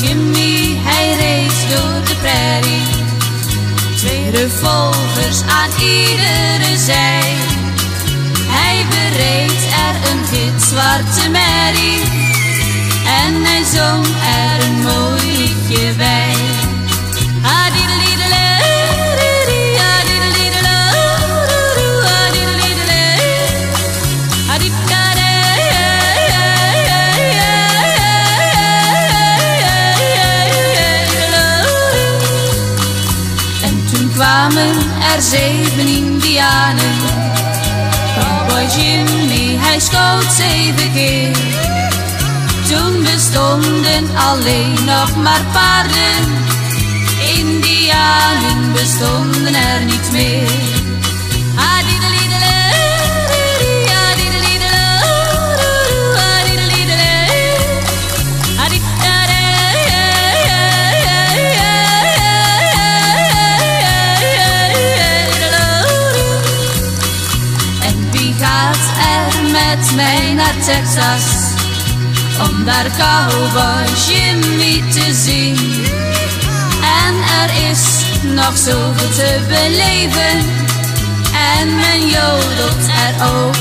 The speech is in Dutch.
Jimmy, hij reed door de prairie. Twee revolvers aan iedere zij. Hij bereed er een gitzwarte merrie. En hij zong kwamen er zeven indianen. Cowboy Jimmy, hij schoot zeven keer. Toen bestonden alleen nog maar paarden. Indianen bestonden er niet meer. Met mij naar Texas? Om daar cowboy Jimmy te zien. En er is nog zoveel te beleven. En men jodelt er ook